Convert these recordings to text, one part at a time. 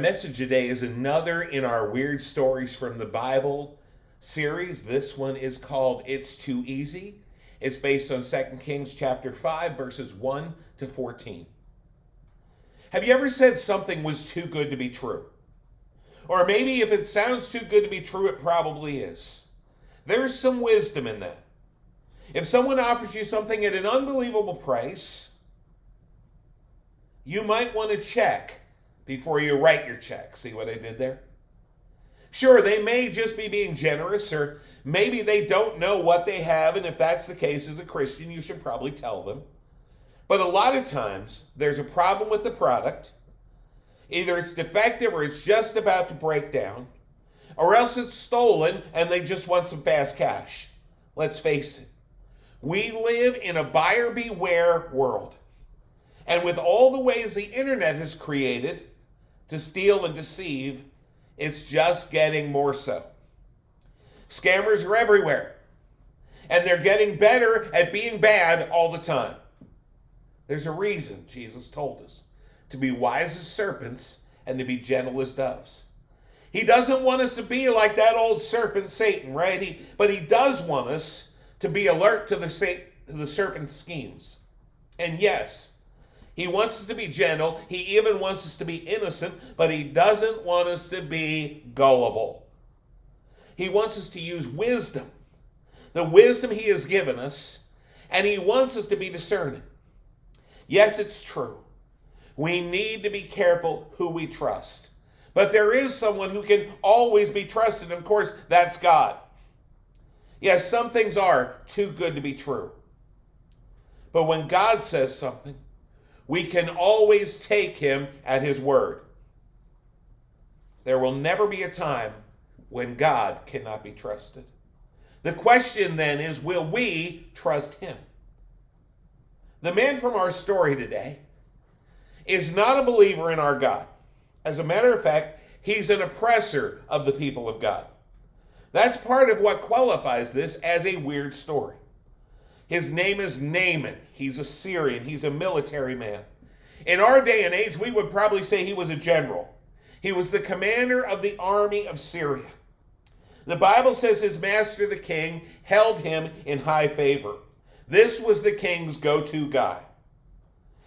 message today is another in our Weird Stories from the Bible series. This one is called It's Too Easy. It's based on 2 Kings chapter 5 verses 1 to 14. Have you ever said something was too good to be true? Or maybe if it sounds too good to be true, it probably is. There's some wisdom in that. If someone offers you something at an unbelievable price, you might want to check before you write your check. See what I did there? Sure, they may just be being generous, or maybe they don't know what they have, and if that's the case as a Christian, you should probably tell them. But a lot of times, there's a problem with the product. Either it's defective or it's just about to break down, or else it's stolen and they just want some fast cash. Let's face it, we live in a buyer beware world. And with all the ways the internet has created to steal and deceive, it's just getting more so. Scammers are everywhere, and they're getting better at being bad all the time. There's a reason Jesus told us to be wise as serpents and to be gentle as doves. He doesn't want us to be like that old serpent Satan, right? He, but he does want us to be alert to the, to the serpent's schemes. And yes, he wants us to be gentle. He even wants us to be innocent, but he doesn't want us to be gullible. He wants us to use wisdom, the wisdom he has given us, and he wants us to be discerning. Yes, it's true. We need to be careful who we trust. But there is someone who can always be trusted. Of course, that's God. Yes, some things are too good to be true. But when God says something, we can always take him at his word. There will never be a time when God cannot be trusted. The question then is will we trust him? The man from our story today is not a believer in our God. As a matter of fact, he's an oppressor of the people of God. That's part of what qualifies this as a weird story. His name is Naaman. He's a Syrian. He's a military man. In our day and age, we would probably say he was a general. He was the commander of the army of Syria. The Bible says his master, the king, held him in high favor. This was the king's go to guy.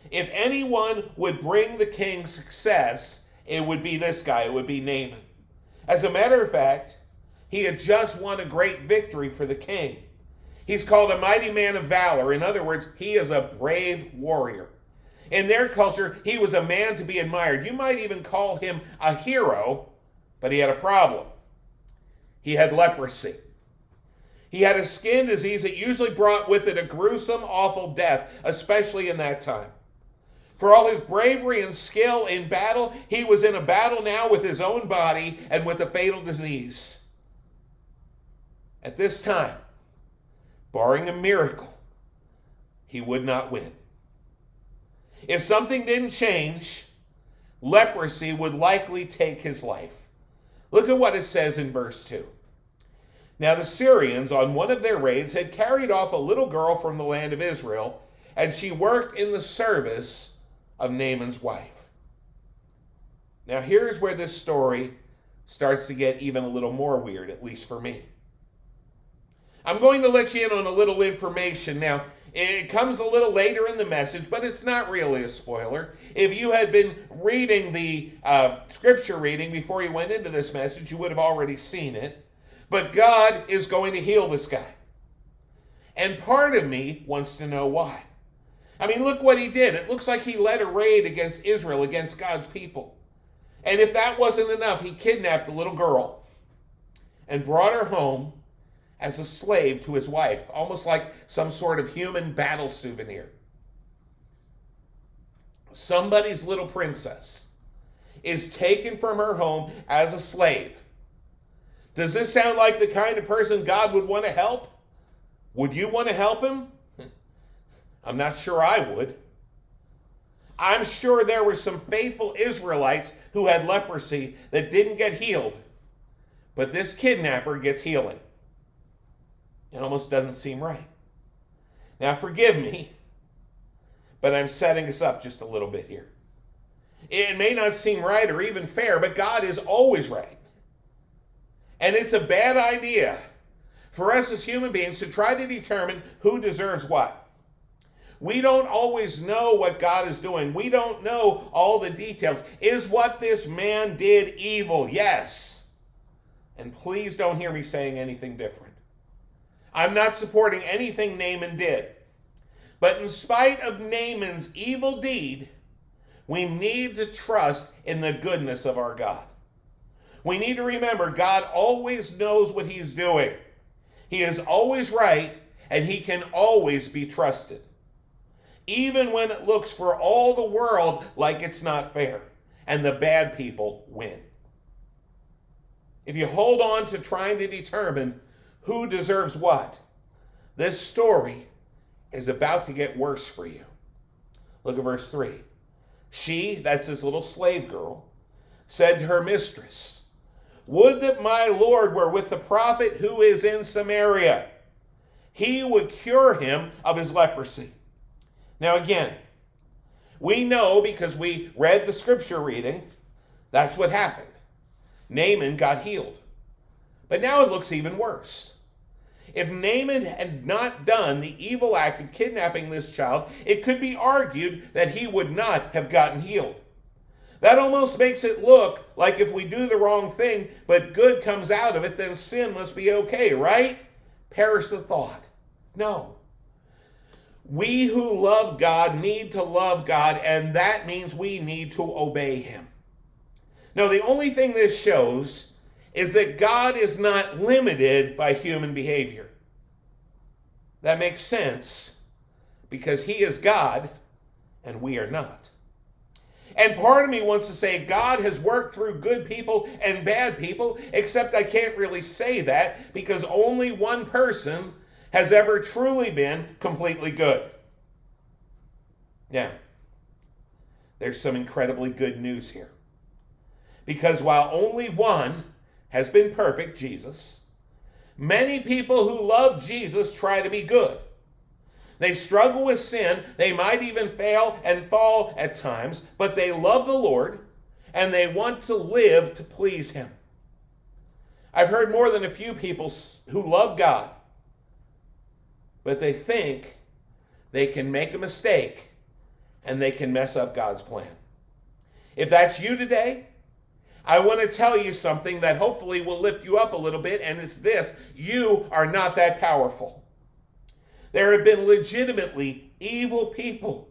If anyone would bring the king success, it would be this guy, it would be Naaman. As a matter of fact, he had just won a great victory for the king. He's called a mighty man of valor. In other words, he is a brave warrior. In their culture, he was a man to be admired. You might even call him a hero, but he had a problem. He had leprosy. He had a skin disease that usually brought with it a gruesome, awful death, especially in that time. For all his bravery and skill in battle, he was in a battle now with his own body and with a fatal disease. At this time, barring a miracle, he would not win. If something didn't change, leprosy would likely take his life. Look at what it says in verse 2. Now, the Syrians, on one of their raids, had carried off a little girl from the land of Israel, and she worked in the service of Naaman's wife. Now, here's where this story starts to get even a little more weird, at least for me. I'm going to let you in on a little information. Now, it comes a little later in the message, but it's not really a spoiler. If you had been reading the uh, scripture reading before you went into this message, you would have already seen it. But God is going to heal this guy. And part of me wants to know why. I mean, look what he did. It looks like he led a raid against Israel, against God's people. And if that wasn't enough, he kidnapped a little girl and brought her home as a slave to his wife, almost like some sort of human battle souvenir. Somebody's little princess is taken from her home as a slave. Does this sound like the kind of person God would want to help? Would you want to help him? I'm not sure I would. I'm sure there were some faithful Israelites who had leprosy that didn't get healed, but this kidnapper gets healing. It almost doesn't seem right. Now, forgive me, but I'm setting us up just a little bit here. It may not seem right or even fair, but God is always right. And it's a bad idea for us as human beings to try to determine who deserves what. We don't always know what God is doing. We don't know all the details. Is what this man did evil? Yes. And please don't hear me saying anything different. I'm not supporting anything Naaman did. But in spite of Naaman's evil deed, we need to trust in the goodness of our God. We need to remember God always knows what he's doing. He is always right, and he can always be trusted. Even when it looks for all the world like it's not fair, and the bad people win. If you hold on to trying to determine who deserves what, this story is about to get worse for you. Look at verse 3. She, that's this little slave girl, said to her mistress, Would that my Lord were with the prophet who is in Samaria. He would cure him of his leprosy. Now, again, we know because we read the scripture reading, that's what happened. Naaman got healed. But now it looks even worse. If Naaman had not done the evil act of kidnapping this child, it could be argued that he would not have gotten healed. That almost makes it look like if we do the wrong thing, but good comes out of it, then sin must be okay, right? Perish the thought. No. We who love God need to love God, and that means we need to obey Him. Now, the only thing this shows is that God is not limited by human behavior. That makes sense because He is God and we are not. And part of me wants to say God has worked through good people and bad people, except I can't really say that because only one person has ever truly been completely good. Now, there's some incredibly good news here. Because while only one has been perfect, Jesus, many people who love Jesus try to be good. They struggle with sin. They might even fail and fall at times, but they love the Lord and they want to live to please Him. I've heard more than a few people who love God, but they think they can make a mistake and they can mess up God's plan. If that's you today, I want to tell you something that hopefully will lift you up a little bit, and it's this you are not that powerful. There have been legitimately evil people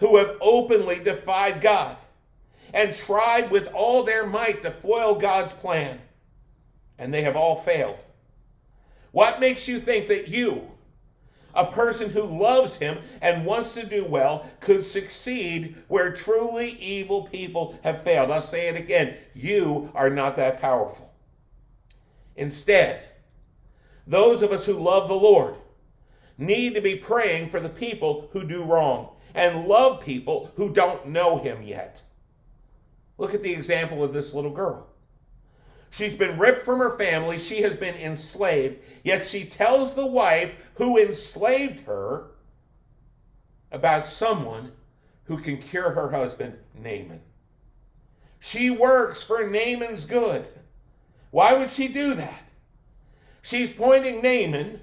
who have openly defied God and tried with all their might to foil God's plan, and they have all failed. What makes you think that you, a person who loves him and wants to do well could succeed where truly evil people have failed. I'll say it again you are not that powerful. Instead, those of us who love the Lord need to be praying for the people who do wrong and love people who don't know him yet. Look at the example of this little girl. She's been ripped from her family. She has been enslaved. Yet she tells the wife who enslaved her about someone who can cure her husband, Naaman. She works for Naaman's good. Why would she do that? She's pointing Naaman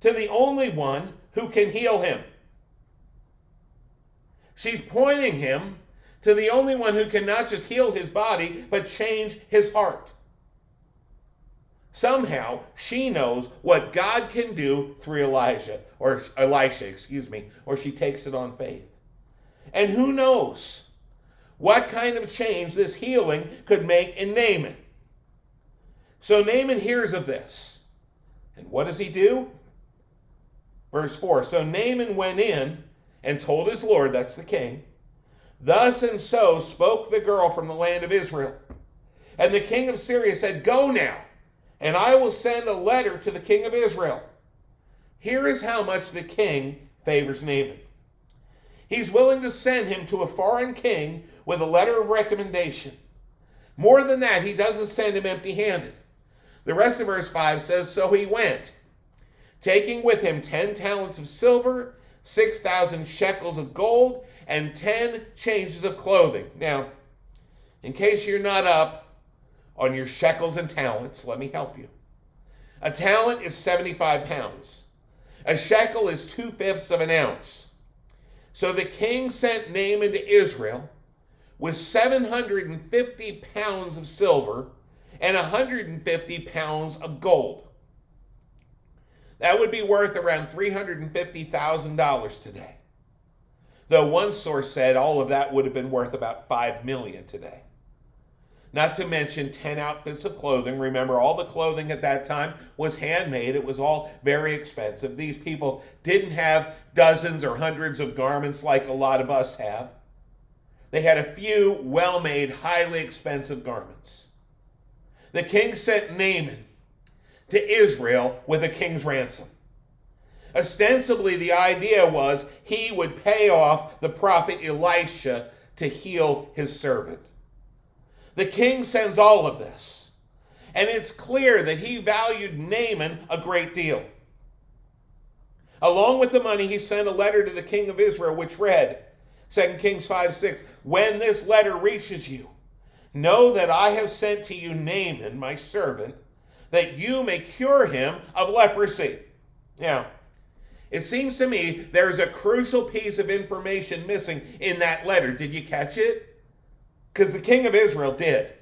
to the only one who can heal him. She's pointing him to the only one who can not just heal his body, but change his heart. Somehow she knows what God can do through Elijah, or Elisha, excuse me, or she takes it on faith. And who knows what kind of change this healing could make in Naaman. So Naaman hears of this. And what does he do? Verse 4 So Naaman went in and told his Lord, that's the king, Thus and so spoke the girl from the land of Israel. And the king of Syria said, Go now, and I will send a letter to the king of Israel. Here is how much the king favors Naaman. He's willing to send him to a foreign king with a letter of recommendation. More than that, he doesn't send him empty handed. The rest of verse 5 says So he went, taking with him ten talents of silver 6,000 shekels of gold, and 10 changes of clothing. Now, in case you're not up on your shekels and talents, let me help you. A talent is 75 pounds. A shekel is two fifths of an ounce. So the king sent Naaman to Israel with 750 pounds of silver and 150 pounds of gold. That would be worth around $350,000 today. Though one source said all of that would have been worth about 5 million today. Not to mention 10 outfits of clothing. Remember, all the clothing at that time was handmade. It was all very expensive. These people didn't have dozens or hundreds of garments like a lot of us have. They had a few well made, highly expensive garments. The king sent Naaman to Israel with a king's ransom. Ostensibly, the idea was he would pay off the prophet Elisha to heal his servant. The king sends all of this, and it's clear that he valued Naaman a great deal. Along with the money, he sent a letter to the king of Israel, which read 2 Kings 5 6 When this letter reaches you, know that I have sent to you Naaman, my servant, that you may cure him of leprosy. Now, it seems to me there's a crucial piece of information missing in that letter. Did you catch it? Because the king of Israel did.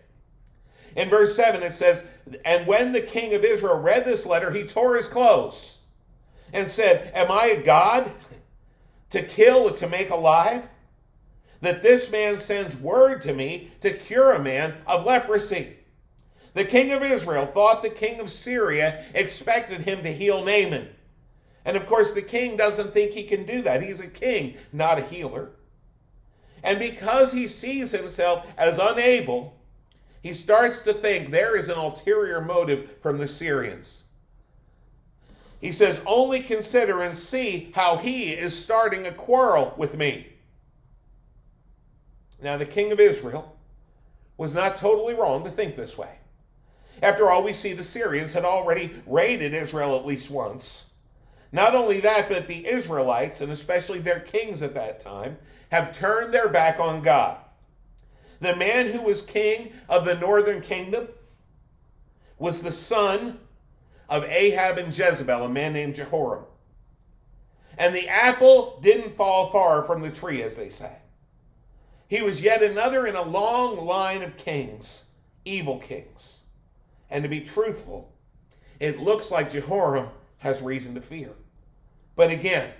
In verse 7, it says, And when the king of Israel read this letter, he tore his clothes and said, Am I a God to kill or to make alive? That this man sends word to me to cure a man of leprosy. The king of Israel thought the king of Syria expected him to heal Naaman. And of course, the king doesn't think he can do that. He's a king, not a healer. And because he sees himself as unable, he starts to think there is an ulterior motive from the Syrians. He says, Only consider and see how he is starting a quarrel with me. Now, the king of Israel was not totally wrong to think this way. After all, we see the Syrians had already raided Israel at least once. Not only that, but the Israelites, and especially their kings at that time, have turned their back on God. The man who was king of the northern kingdom was the son of Ahab and Jezebel, a man named Jehoram. And the apple didn't fall far from the tree, as they say. He was yet another in a long line of kings, evil kings. And to be truthful, it looks like Jehoram has reason to fear. But again,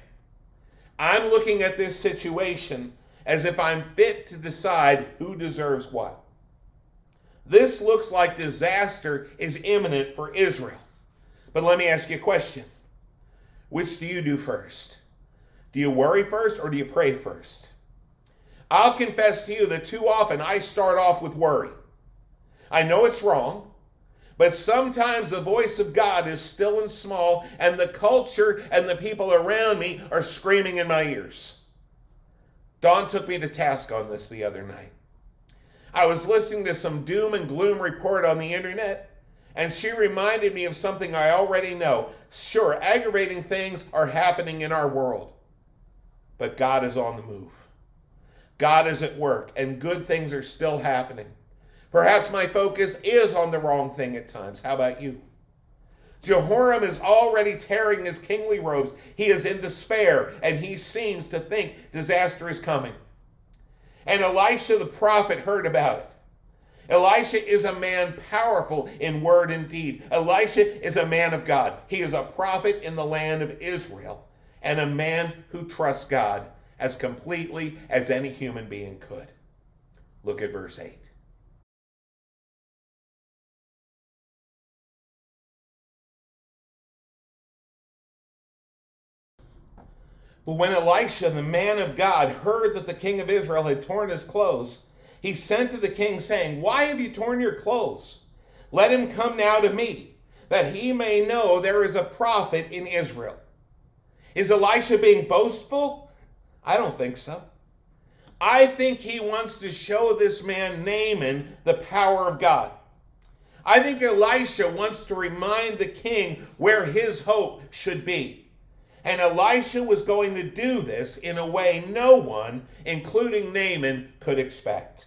I'm looking at this situation as if I'm fit to decide who deserves what. This looks like disaster is imminent for Israel. But let me ask you a question Which do you do first? Do you worry first or do you pray first? I'll confess to you that too often I start off with worry. I know it's wrong. But sometimes the voice of God is still and small, and the culture and the people around me are screaming in my ears. Dawn took me to task on this the other night. I was listening to some doom and gloom report on the internet, and she reminded me of something I already know. Sure, aggravating things are happening in our world, but God is on the move. God is at work, and good things are still happening. Perhaps my focus is on the wrong thing at times. How about you? Jehoram is already tearing his kingly robes. He is in despair and he seems to think disaster is coming. And Elisha the prophet heard about it. Elisha is a man powerful in word and deed. Elisha is a man of God. He is a prophet in the land of Israel and a man who trusts God as completely as any human being could. Look at verse 8. But when Elisha, the man of God, heard that the king of Israel had torn his clothes, he sent to the king, saying, Why have you torn your clothes? Let him come now to me, that he may know there is a prophet in Israel. Is Elisha being boastful? I don't think so. I think he wants to show this man Naaman the power of God. I think Elisha wants to remind the king where his hope should be. And Elisha was going to do this in a way no one, including Naaman, could expect.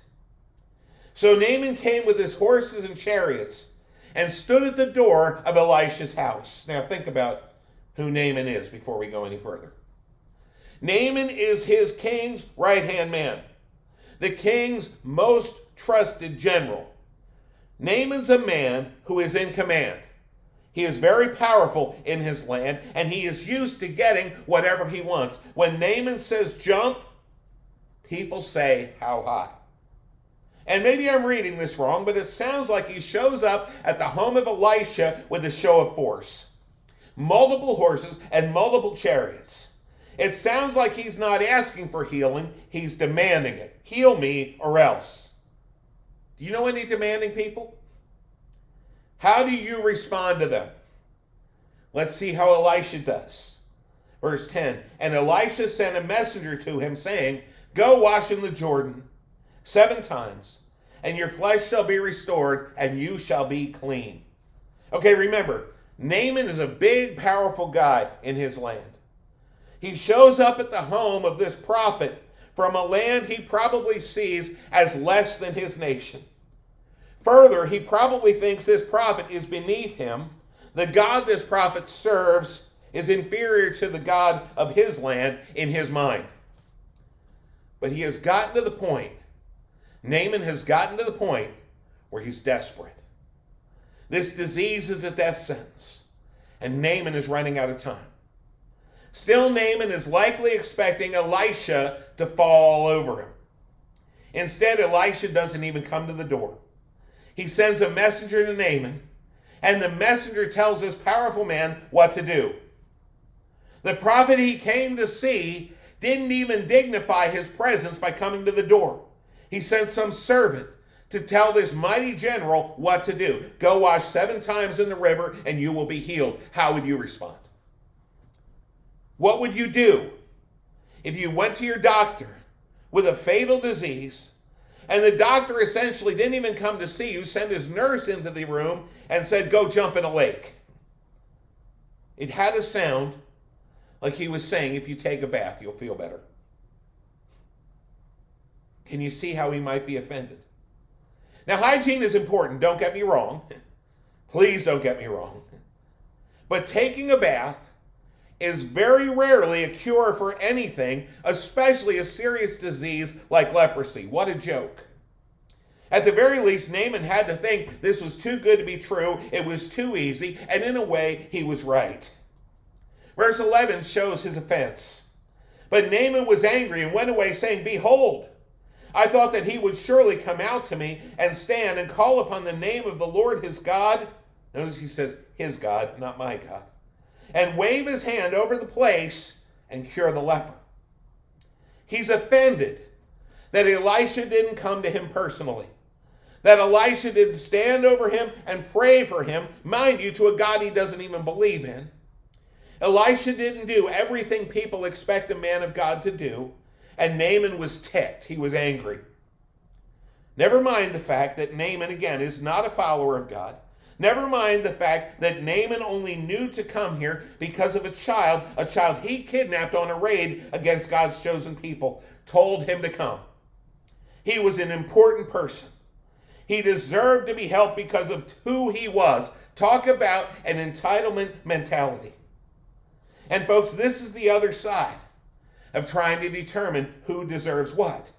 So Naaman came with his horses and chariots and stood at the door of Elisha's house. Now think about who Naaman is before we go any further. Naaman is his king's right hand man, the king's most trusted general. Naaman's a man who is in command. He is very powerful in his land, and he is used to getting whatever he wants. When Naaman says jump, people say, How high? And maybe I'm reading this wrong, but it sounds like he shows up at the home of Elisha with a show of force multiple horses and multiple chariots. It sounds like he's not asking for healing, he's demanding it. Heal me or else. Do you know any demanding people? How do you respond to them? Let's see how Elisha does. Verse 10 And Elisha sent a messenger to him, saying, Go wash in the Jordan seven times, and your flesh shall be restored, and you shall be clean. Okay, remember, Naaman is a big, powerful guy in his land. He shows up at the home of this prophet from a land he probably sees as less than his nation. Further, he probably thinks this prophet is beneath him. The God this prophet serves is inferior to the God of his land in his mind. But he has gotten to the point, Naaman has gotten to the point where he's desperate. This disease is a death sentence, and Naaman is running out of time. Still, Naaman is likely expecting Elisha to fall over him. Instead, Elisha doesn't even come to the door he sends a messenger to Naaman, and the messenger tells this powerful man what to do. The prophet he came to see didn't even dignify his presence by coming to the door. He sent some servant to tell this mighty general what to do. Go wash seven times in the river and you will be healed. How would you respond? What would you do if you went to your doctor with a fatal disease and the doctor essentially didn't even come to see you, sent his nurse into the room and said, Go jump in a lake. It had a sound like he was saying, If you take a bath, you'll feel better. Can you see how he might be offended? Now, hygiene is important, don't get me wrong. Please don't get me wrong. But taking a bath is very rarely a cure for anything, especially a serious disease like leprosy. What a joke. At the very least, Naaman had to think this was too good to be true, it was too easy, and in a way, he was right. Verse 11 shows his offense. But Naaman was angry and went away, saying, Behold, I thought that he would surely come out to me and stand and call upon the name of the Lord his God. Notice he says, His God, not my God and wave his hand over the place and cure the leper. He's offended that Elisha didn't come to him personally, that Elisha didn't stand over him and pray for him, mind you, to a God he doesn't even believe in. Elisha didn't do everything people expect a man of God to do, and Naaman was ticked. He was angry. Never mind the fact that Naaman, again, is not a follower of God. Never mind the fact that Naaman only knew to come here because of a child, a child he kidnapped on a raid against God's chosen people, told him to come. He was an important person. He deserved to be helped because of who he was. Talk about an entitlement mentality. And, folks, this is the other side of trying to determine who deserves what.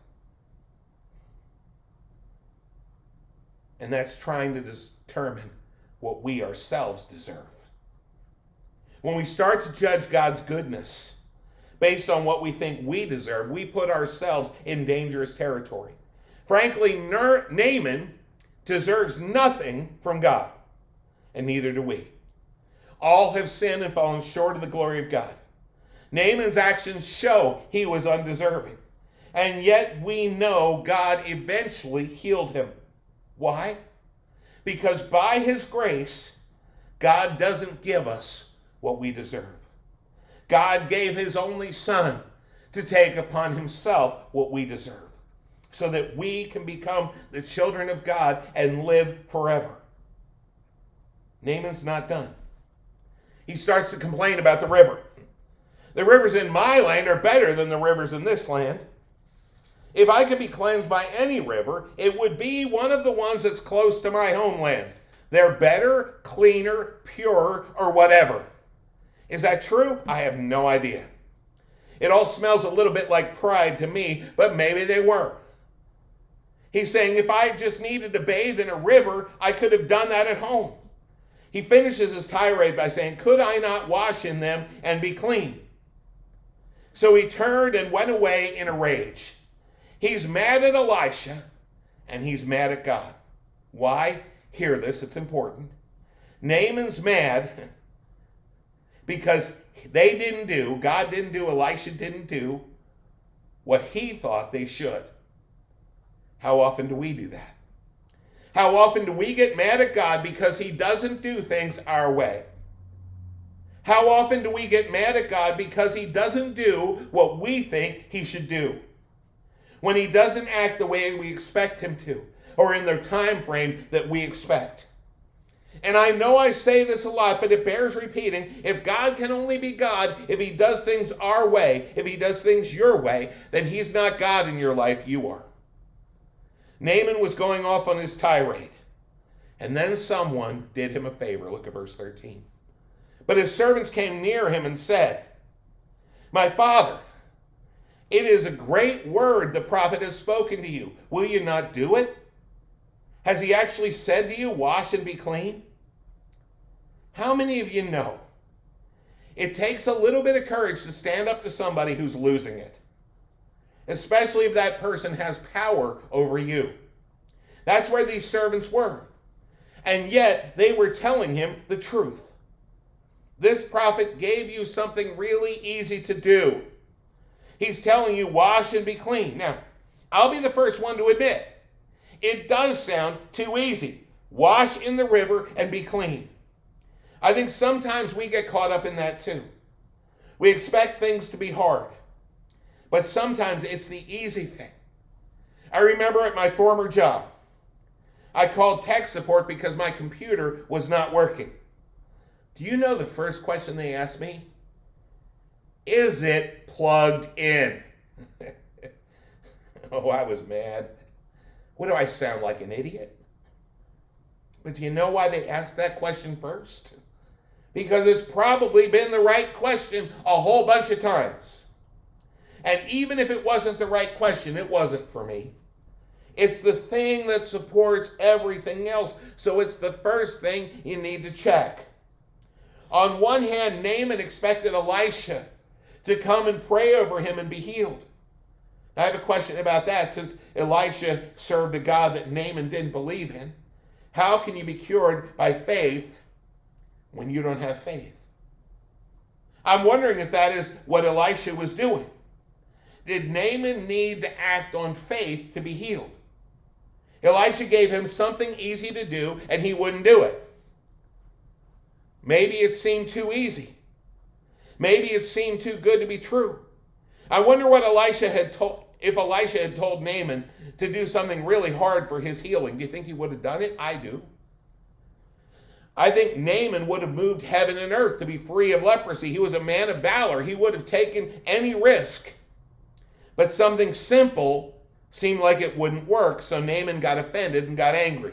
And that's trying to determine what we ourselves deserve. When we start to judge God's goodness based on what we think we deserve, we put ourselves in dangerous territory. Frankly, Naaman deserves nothing from God, and neither do we. All have sinned and fallen short of the glory of God. Naaman's actions show he was undeserving. And yet we know God eventually healed him. Why? Because by His grace, God doesn't give us what we deserve. God gave His only Son to take upon Himself what we deserve so that we can become the children of God and live forever. Naaman's not done. He starts to complain about the river. The rivers in my land are better than the rivers in this land. If I could be cleansed by any river, it would be one of the ones that's close to my homeland. They're better, cleaner, pure, or whatever. Is that true? I have no idea. It all smells a little bit like pride to me, but maybe they weren't. He's saying if I just needed to bathe in a river, I could have done that at home. He finishes his tirade by saying, Could I not wash in them and be clean? So he turned and went away in a rage. He's mad at Elisha and he's mad at God. Why? Hear this, it's important. Naaman's mad because they didn't do, God didn't do, Elisha didn't do what he thought they should. How often do we do that? How often do we get mad at God because he doesn't do things our way? How often do we get mad at God because he doesn't do what we think he should do? When he doesn't act the way we expect him to or in the time frame that we expect. And I know I say this a lot, but it bears repeating. If God can only be God, if he does things our way, if he does things your way, then he's not God in your life, you are. Naaman was going off on his tirade. And then someone did him a favor. Look at verse 13. But his servants came near him and said, My father, it is a great word the prophet has spoken to you. Will you not do it? Has he actually said to you, Wash and be clean? How many of you know? It takes a little bit of courage to stand up to somebody who's losing it, especially if that person has power over you. That's where these servants were. And yet they were telling him the truth. This prophet gave you something really easy to do. He's telling you, wash and be clean. Now, I'll be the first one to admit, it does sound too easy. Wash in the river and be clean. I think sometimes we get caught up in that too. We expect things to be hard, but sometimes it's the easy thing. I remember at my former job, I called tech support because my computer was not working. Do you know the first question they asked me? Is it plugged in? oh, I was mad. What do I sound like, an idiot? But do you know why they asked that question first? Because it's probably been the right question a whole bunch of times. And even if it wasn't the right question, it wasn't for me. It's the thing that supports everything else. So it's the first thing you need to check. On one hand, Naaman expected Elisha to come and pray over him and be healed. I have a question about that since Elisha served a God that Naaman didn't believe in. How can you be cured by faith when you don't have faith? I'm wondering if that is what Elisha was doing. Did Naaman need to act on faith to be healed? Elisha gave him something easy to do, and he wouldn't do it. Maybe it seemed too easy. Maybe it seemed too good to be true. I wonder what Elisha had told, if Elisha had told Naaman to do something really hard for his healing. Do you think he would have done it? I do. I think Naaman would have moved heaven and earth to be free of leprosy. He was a man of valor. He would have taken any risk. But something simple seemed like it wouldn't work, so Naaman got offended and got angry.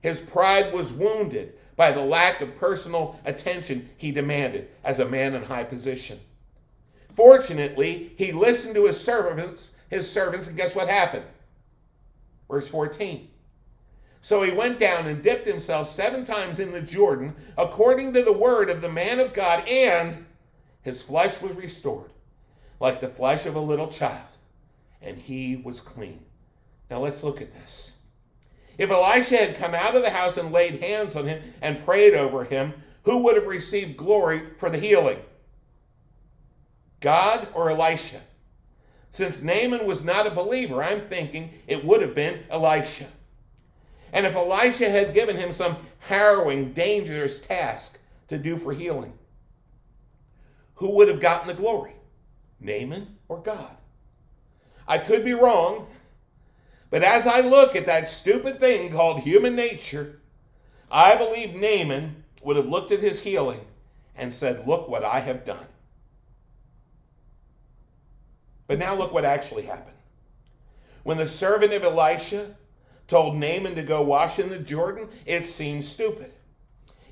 His pride was wounded by the lack of personal attention he demanded as a man in high position. Fortunately, he listened to his servants, his servants, and guess what happened? Verse 14. So he went down and dipped himself seven times in the Jordan, according to the word of the man of God, and his flesh was restored, like the flesh of a little child and he was clean. Now let's look at this. If Elisha had come out of the house and laid hands on him and prayed over him, who would have received glory for the healing? God or Elisha? Since Naaman was not a believer, I'm thinking it would have been Elisha. And if Elisha had given him some harrowing, dangerous task to do for healing, who would have gotten the glory? Naaman or God? I could be wrong. But as I look at that stupid thing called human nature, I believe Naaman would have looked at his healing and said, Look what I have done. But now look what actually happened. When the servant of Elisha told Naaman to go wash in the Jordan, it seemed stupid.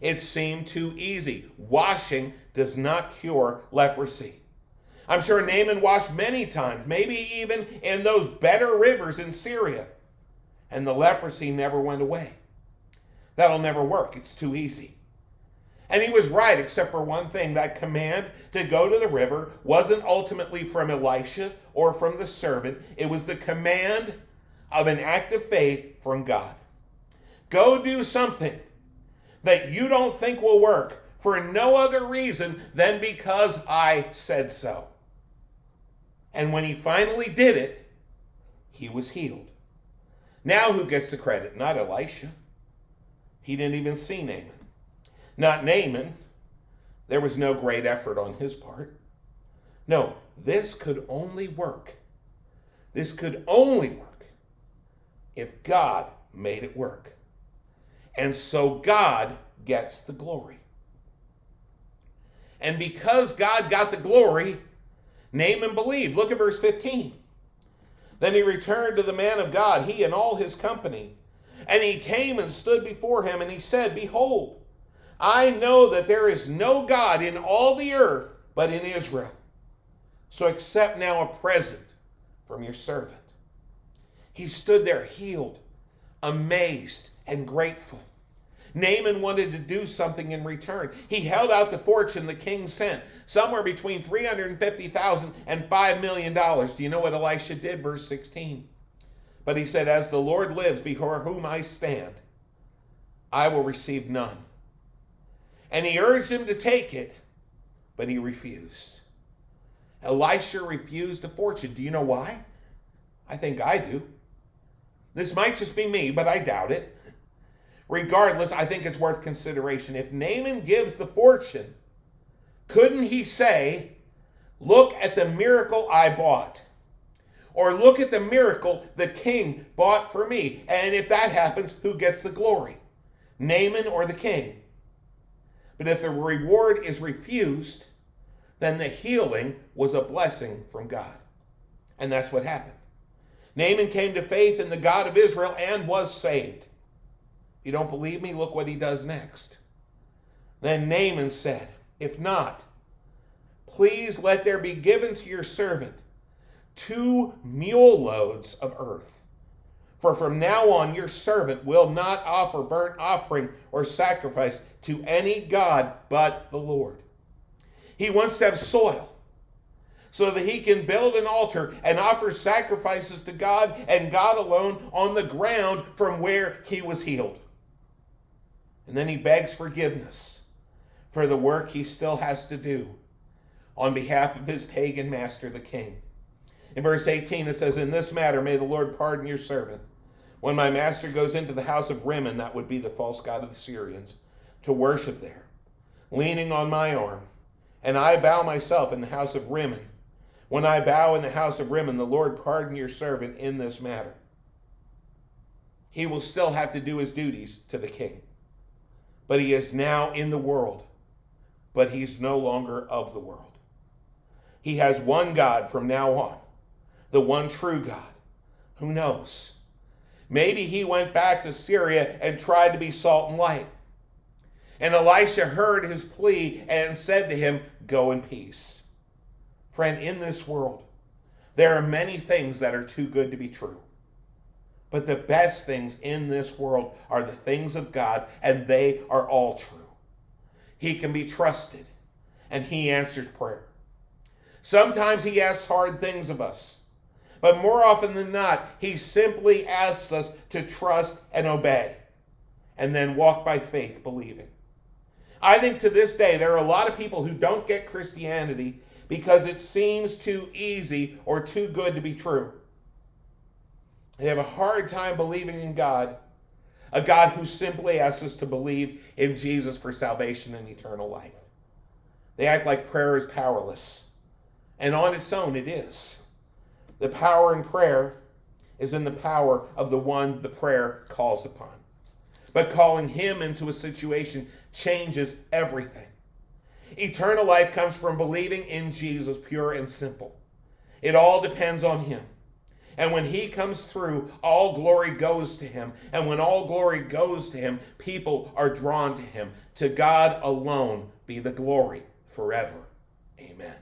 It seemed too easy. Washing does not cure leprosy. I'm sure Naaman washed many times, maybe even in those better rivers in Syria, and the leprosy never went away. That'll never work. It's too easy. And he was right, except for one thing that command to go to the river wasn't ultimately from Elisha or from the servant, it was the command of an act of faith from God. Go do something that you don't think will work for no other reason than because I said so. And when he finally did it, he was healed. Now, who gets the credit? Not Elisha. He didn't even see Naaman. Not Naaman. There was no great effort on his part. No, this could only work. This could only work if God made it work. And so God gets the glory. And because God got the glory, Naaman believed. Look at verse 15. Then he returned to the man of God, he and all his company. And he came and stood before him, and he said, Behold, I know that there is no God in all the earth but in Israel. So accept now a present from your servant. He stood there healed, amazed, and grateful. Naaman wanted to do something in return. He held out the fortune the king sent, somewhere between $350,000 and $5 million. Do you know what Elisha did? Verse 16. But he said, As the Lord lives before whom I stand, I will receive none. And he urged him to take it, but he refused. Elisha refused the fortune. Do you know why? I think I do. This might just be me, but I doubt it. Regardless, I think it's worth consideration. If Naaman gives the fortune, couldn't he say, Look at the miracle I bought? Or look at the miracle the king bought for me. And if that happens, who gets the glory? Naaman or the king? But if the reward is refused, then the healing was a blessing from God. And that's what happened. Naaman came to faith in the God of Israel and was saved. You don't believe me? Look what he does next. Then Naaman said, If not, please let there be given to your servant two mule loads of earth. For from now on your servant will not offer burnt offering or sacrifice to any God but the Lord. He wants to have soil so that he can build an altar and offer sacrifices to God and God alone on the ground from where he was healed. And then he begs forgiveness for the work he still has to do on behalf of his pagan master, the king. In verse 18, it says, In this matter, may the Lord pardon your servant. When my master goes into the house of Rimmon, that would be the false god of the Syrians, to worship there, leaning on my arm, and I bow myself in the house of Rimmon. When I bow in the house of Rimmon, the Lord pardon your servant in this matter. He will still have to do his duties to the king. But he is now in the world, but he's no longer of the world. He has one God from now on the one true God. Who knows? Maybe he went back to Syria and tried to be salt and light. And Elisha heard his plea and said to him, Go in peace. Friend, in this world, there are many things that are too good to be true. But the best things in this world are the things of God, and they are all true. He can be trusted, and He answers prayer. Sometimes He asks hard things of us. But more often than not, he simply asks us to trust and obey and then walk by faith, believing. I think to this day, there are a lot of people who don't get Christianity because it seems too easy or too good to be true. They have a hard time believing in God, a God who simply asks us to believe in Jesus for salvation and eternal life. They act like prayer is powerless. And on its own, it is. The power in prayer is in the power of the one the prayer calls upon. But calling him into a situation changes everything. Eternal life comes from believing in Jesus, pure and simple. It all depends on Him. And when He comes through, all glory goes to Him. And when all glory goes to Him, people are drawn to Him. To God alone be the glory forever. Amen.